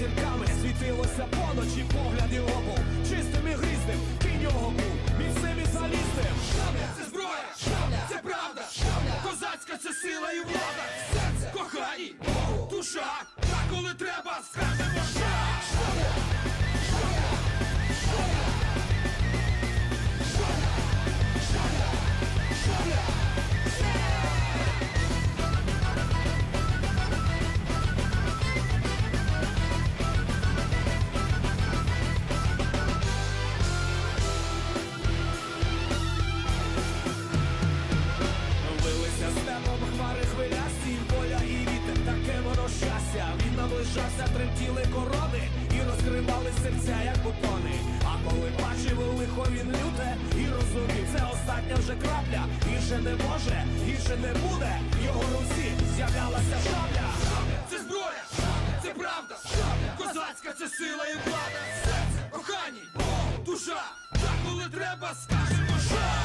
зірками світилося поночі, погляд його був чистим і грізним, кінь нього був міцним і залізним. Шабля це зброя, шабля це правда, шабля, козацька це сила і влада. Серце, кохай, душа, та коли треба, скажемо. Наближався, тремтіли корони і розкривали серця, як бутони. А коли бачив лихо він люте і розумів, це остання вже крапля. Гірше не може, гірше не буде. В його руці з'являлася шабля. Це зброя, це правда, козацька це сила і влада. Серце, кохані, душа, так коли треба, скажемо шабля.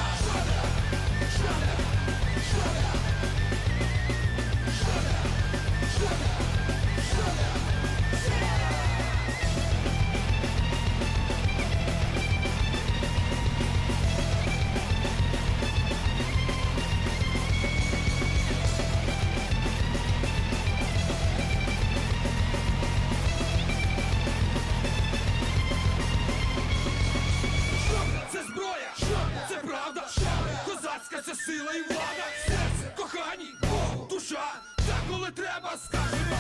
Це сила і влада. Серце, кохані, душа, та коли треба, скажемо.